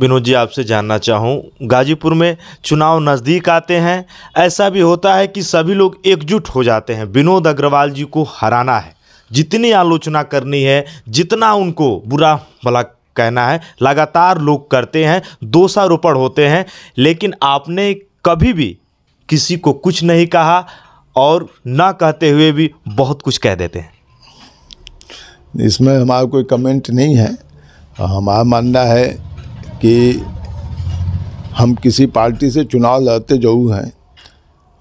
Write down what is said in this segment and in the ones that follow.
विनोद जी, आपसे जानना चाहूँ। गाजीपुर में चुनाव नज़दीक आते हैं। ऐसा भी होता है कि सभी लोग एकजुट हो जाते हैं। विनोद अग्रवाल जी को हराना है। जितनी आलोचना करनी है, जितना उनको बुरा भला कहना है, लगातार लोग करते हैं, दोषारोपण होते हैं। लेकिन आपने कभी भी किसी को कुछ नहीं कहा और ना कहते हुए भी बहुत कुछ कह देते हैं। इसमें हमारा कोई कमेंट नहीं है। हमारा मानना है कि हम किसी पार्टी से चुनाव लड़ते ज़रूर हैं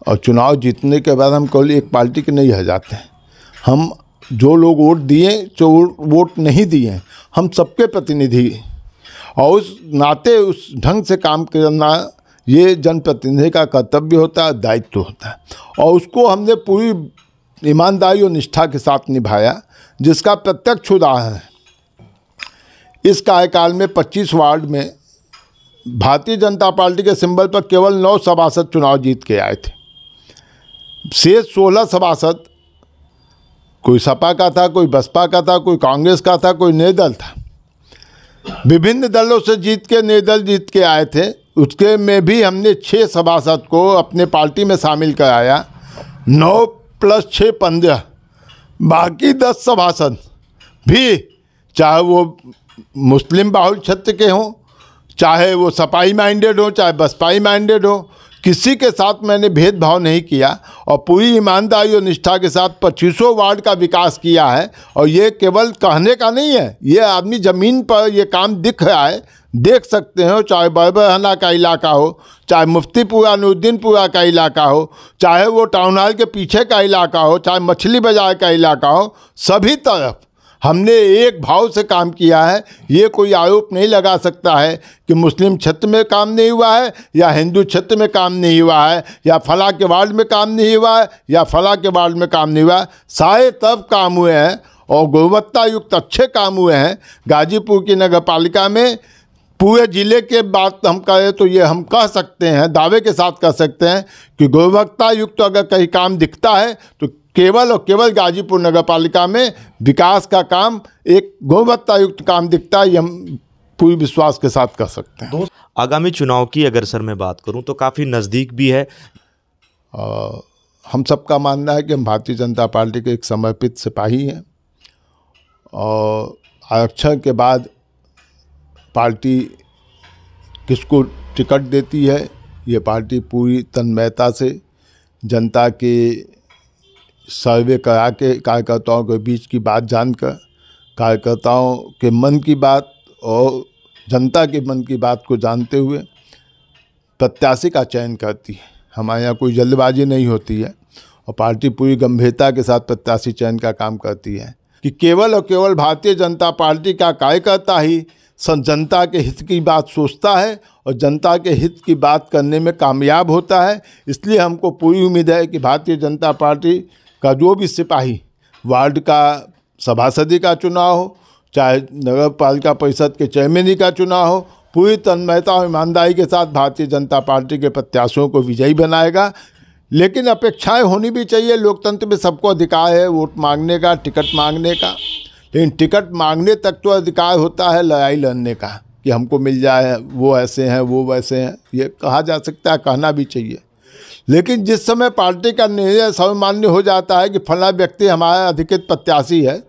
और चुनाव जीतने के बाद हम केवल एक पार्टी के नहीं रह जाते हम जो लोग वोट दिए, जो वोट नहीं दिए, हम सबके प्रतिनिधि और उस नाते, उस ढंग से काम करना, ये जनप्रतिनिधि का कर्तव्य होता है, दायित्व तो होता है। और उसको हमने पूरी ईमानदारी और निष्ठा के साथ निभाया, जिसका प्रत्यक्ष उदाहरण है। इस कार्यकाल में 25 वार्ड में भारतीय जनता पार्टी के सिंबल पर केवल नौ सभासद चुनाव जीत के आए थे। शेष सोलह सभासद, कोई सपा का था, कोई बसपा का था, कोई कांग्रेस का था, कोई निर्दल था। विभिन्न दलों से जीत के, निर्दल जीत के आए थे। उसके में भी हमने छः सभासद को अपने पार्टी में शामिल कराया। नौ प्लस छः पंद्रह, बाकी दस सभासद भी, चाहे वो मुस्लिम बाहुल क्षेत्र के हों, चाहे वो सपाई माइंडेड हो, चाहे बसपाई माइंडेड हो, किसी के साथ मैंने भेदभाव नहीं किया और पूरी ईमानदारी और निष्ठा के साथ पच्चीसों वार्ड का विकास किया है और ये केवल कहने का नहीं है, ये आदमी ज़मीन पर ये काम दिख रहा है, देख सकते हो, चाहे बरबरहना का इलाका हो, चाहे मुफ्तीपुरा नूरुद्दीनपुरा का इलाका हो, चाहे वो टाउन हॉल के पीछे का इलाका हो, चाहे मछली बाज़ार का इलाका हो, सभी तरफ़ हमने एक भाव से काम किया है, ये कोई आरोप नहीं लगा सकता है कि मुस्लिम क्षेत्र में काम नहीं हुआ है, या हिंदू क्षेत्र में काम नहीं हुआ है, या फला के वार्ड में काम नहीं हुआ है, या फला के वार्ड में काम नहीं हुआ है। सारे तब काम हुए हैं, और गुणवत्ता युक्त अच्छे काम हुए हैं, गाजीपुर की नगर पालिका में। पूरे ज़िले के बात हम कहें तो ये हम कह सकते हैं, दावे के साथ कह सकते हैं कि गुणवत्ता युक्त तो अगर कहीं काम दिखता है तो केवल और केवल गाजीपुर नगर पालिका में विकास का काम एक गुणवत्ता युक्त काम दिखता है ये हम पूरी विश्वास के साथ कह सकते हैं। आगामी चुनाव की अगर सर मैं बात करूँ तो काफ़ी नज़दीक भी है। आ, हम सबका मानना है कि हम भारतीय जनता पार्टी के एक समर्पित सिपाही हैं और आरक्षण के बाद पार्टी किसको टिकट देती है ये पार्टी पूरी तन्मयता से जनता के सर्वे करा के, कार्यकर्ताओं के बीच की बात जानकर, कार्यकर्ताओं के मन की बात और जनता के मन की बात को जानते हुए प्रत्याशी का चयन करती है। हमारे यहाँ कोई जल्दबाजी नहीं होती है और पार्टी पूरी गंभीरता के साथ प्रत्याशी चयन का काम करती है कि केवल और केवल भारतीय जनता पार्टी का कार्यकर्ता ही जनता के हित की बात सोचता है और जनता के हित की बात करने में कामयाब होता है। इसलिए हमको पूरी उम्मीद है कि भारतीय जनता पार्टी का जो भी सिपाही वार्ड का सभासदी का चुनाव हो, चाहे नगर पालिका परिषद के चेयरमैनी का चुनाव हो, पूरी तन्मयता और ईमानदारी के साथ भारतीय जनता पार्टी के प्रत्याशियों को विजयी बनाएगा। लेकिन अपेक्षाएँ होनी भी चाहिए। लोकतंत्र में सबको अधिकार है वोट मांगने का, टिकट मांगने का। लेकिन टिकट मांगने तक तो अधिकार होता है लड़ाई लड़ने का, कि हमको मिल जाए, वो ऐसे हैं, वो वैसे हैं। ये कहा जा सकता है, कहना भी चाहिए। लेकिन जिस समय पार्टी का निर्णय सर्वमान्य हो जाता है कि फला व्यक्ति हमारा अधिकृत प्रत्याशी है,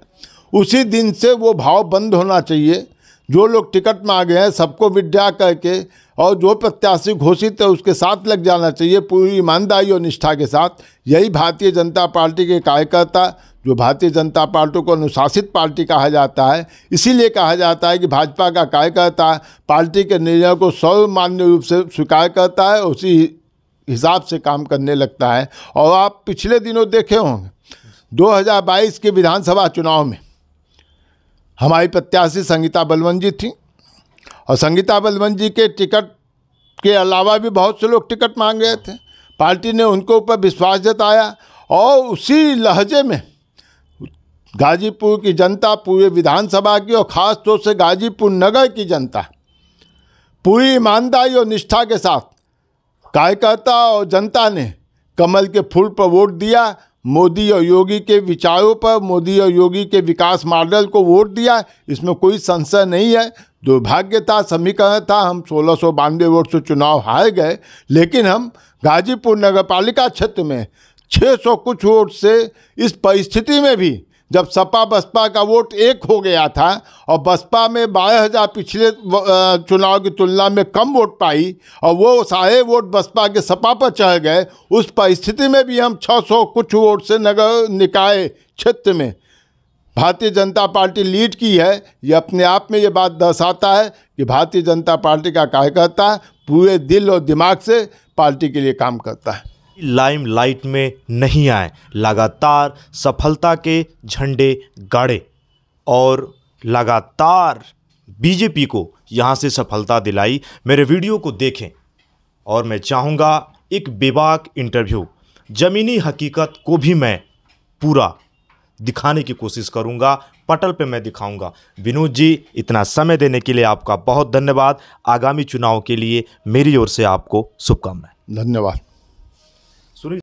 उसी दिन से वो भाव बंद होना चाहिए। जो लोग टिकट मांगे हैं, सबको विड्रा करके और जो प्रत्याशी घोषित है, उसके साथ लग जाना चाहिए पूरी ईमानदारी और निष्ठा के साथ। यही भारतीय जनता पार्टी के कार्यकर्ता, जो भारतीय जनता पार्टी को अनुशासित पार्टी कहा जाता है, इसीलिए कहा जाता है कि भाजपा का कार्यकर्ता पार्टी के निर्णय को सर्वमान्य रूप से स्वीकार करता है, उसी हिसाब से काम करने लगता है और आप पिछले दिनों देखे होंगे 2022 के विधानसभा चुनाव में हमारी प्रत्याशी संगीता बलवंत जी थी और संगीता बलवंत जी के टिकट के अलावा भी बहुत से लोग टिकट मांग रहे थे। पार्टी ने उनके ऊपर विश्वास जताया और उसी लहजे में गाजीपुर की जनता पूरे विधानसभा की और ख़ास तौर से गाजीपुर नगर की जनता पूरी ईमानदारी और निष्ठा के साथ कार्यकर्ता और जनता ने कमल के फूल पर वोट दिया, मोदी और योगी के विचारों पर, मोदी और योगी के विकास मॉडल को वोट दिया। इसमें कोई संशय नहीं है। दुर्भाग्य था, समीकरण था, हम सोलह सौ बानवे वोट से चुनाव हार गए, लेकिन हम गाजीपुर नगर पालिका क्षेत्र में 600 कुछ वोट से इस परिस्थिति में भी जब सपा बसपा का वोट एक हो गया था और बसपा में बारह हज़ार पिछले चुनाव की तुलना में कम वोट पाई और वो सारे वोट बसपा के सपा पर चढ़ गए, उस परिस्थिति में भी हम 600 कुछ वोट से नगर निकाय क्षेत्र में। भारतीय जनता पार्टी लीड की है, ये अपने आप में ये बात दर्शाता है कि भारतीय जनता पार्टी का कार्यकर्ता पूरे दिल और दिमाग से पार्टी के लिए काम करता है। लाइम लाइट में नहीं आए। लगातार सफलता के झंडे गाड़े और लगातार बीजेपी को यहाँ से सफलता दिलाई। मेरे वीडियो को देखें और मैं चाहूँगा एक बेबाक इंटरव्यू। ज़मीनी हकीकत को भी मैं पूरा दिखाने की कोशिश करूँगा। पटल पे मैं दिखाऊँगा। विनोद जी, इतना समय देने के लिए आपका बहुत धन्यवाद। आगामी चुनाव के लिए मेरी ओर से आपको शुभकामनाएँ। धन्यवाद।